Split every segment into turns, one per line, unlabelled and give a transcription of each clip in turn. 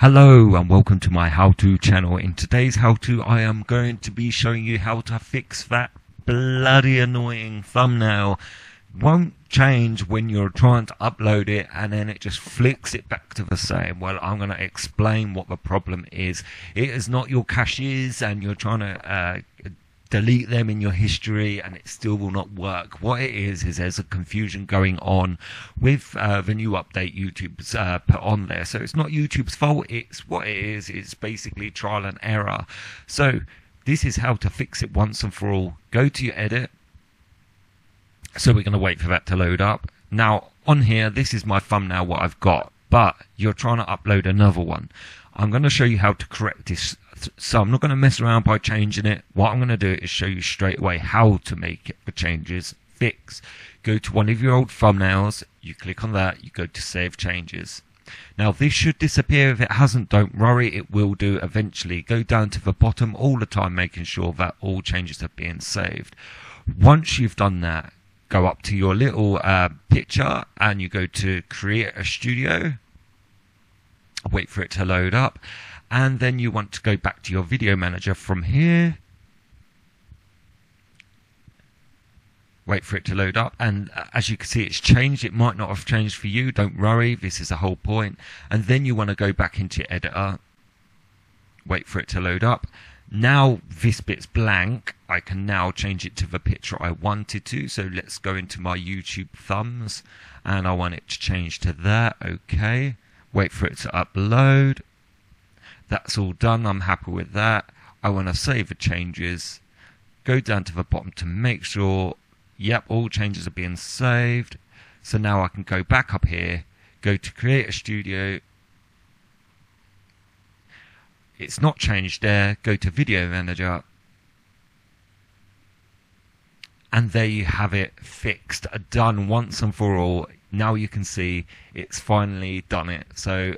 Hello and welcome to my how-to channel. In today's how-to I am going to be showing you how to fix that bloody annoying thumbnail. Won't change when you're trying to upload it and then it just flicks it back to the same. Well, I'm going to explain what the problem is. It is not your caches and you're trying to uh, delete them in your history and it still will not work. What it is, is there's a confusion going on with uh, the new update YouTube's uh, put on there. So it's not YouTube's fault, it's what it is, it's basically trial and error. So this is how to fix it once and for all. Go to your edit. So we're going to wait for that to load up. Now on here, this is my thumbnail, what I've got, but you're trying to upload another one. I'm going to show you how to correct this so I'm not going to mess around by changing it. What I'm going to do is show you straight away how to make the changes fix. Go to one of your old thumbnails, you click on that, you go to save changes. Now this should disappear if it hasn't, don't worry, it will do eventually. Go down to the bottom all the time making sure that all changes are being saved. Once you've done that, go up to your little uh, picture and you go to Creator Studio. Wait for it to load up. And then you want to go back to your video manager from here. Wait for it to load up. And uh, as you can see it's changed. It might not have changed for you. Don't worry. This is the whole point. and then you want to go back into your editor. Wait for it to load up. Now this bit's blank. I can now change it to the picture I wanted to. So let's go into my YouTube thumbs. And I want it to change to that. Okay wait for it to upload that's all done. I'm happy with that. I want to save the changes. Go down to the bottom to make sure, yep, all changes are being saved. So now I can go back up here, go to Creator Studio. It's not changed there. Go to video manager. And there you have it fixed, done once and for all. Now you can see it's finally done it. So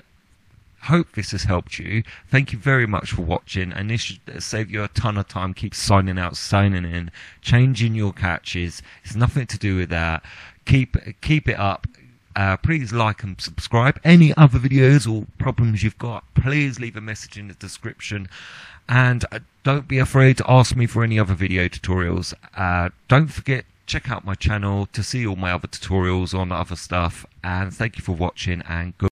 hope this has helped you. Thank you very much for watching, and this should save you a ton of time. Keep signing out, signing in, changing your catches. It's nothing to do with that. Keep keep it up. Uh, please like and subscribe. Any other videos or problems you've got, please leave a message in the description. And uh, don't be afraid to ask me for any other video tutorials. Uh, don't forget, check out my channel to see all my other tutorials on other stuff. And thank you for watching and good.